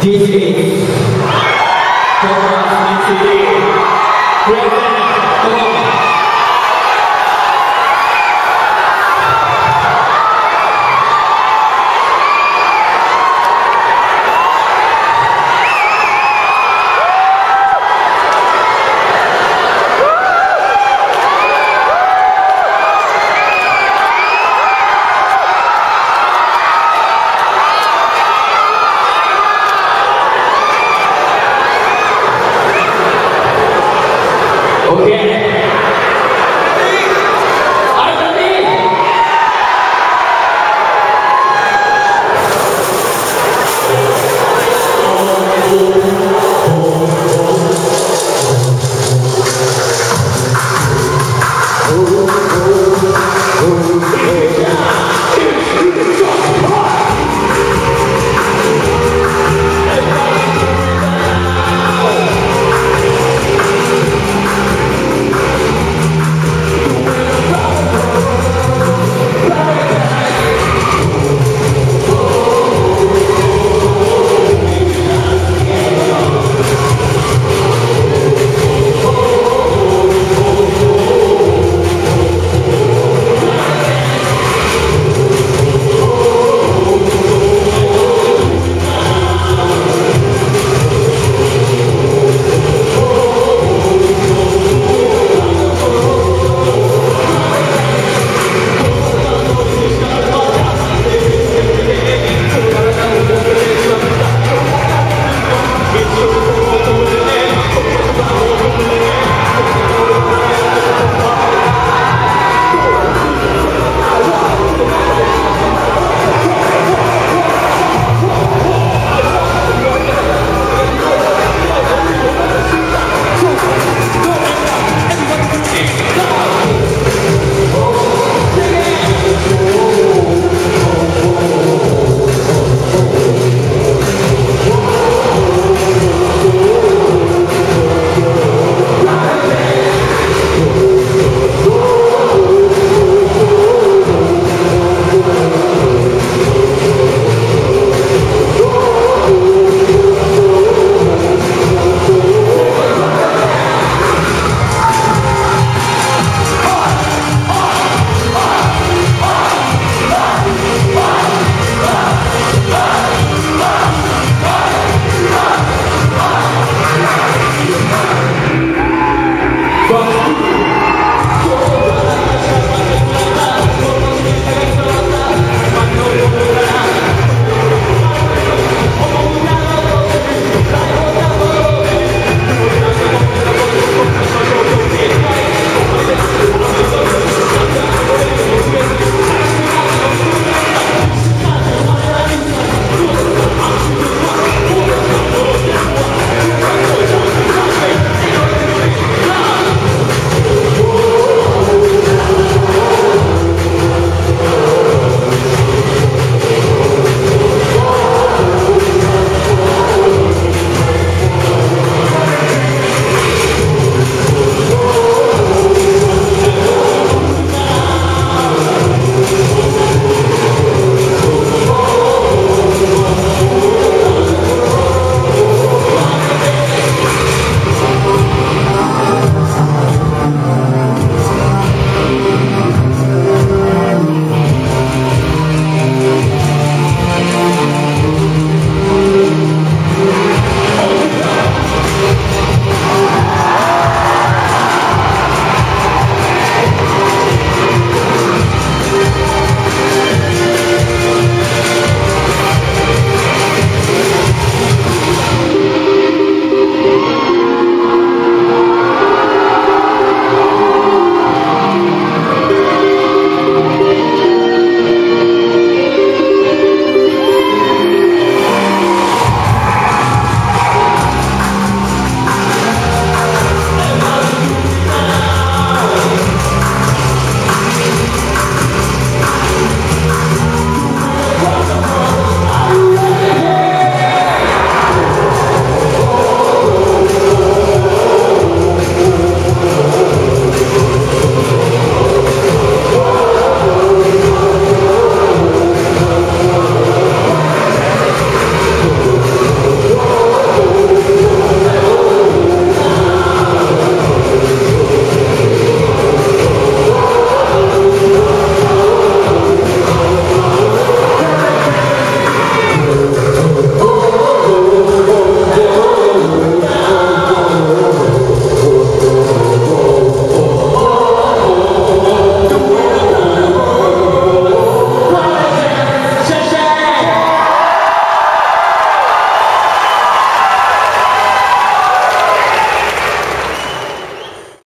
This is Thomas Mitsubi. Oh,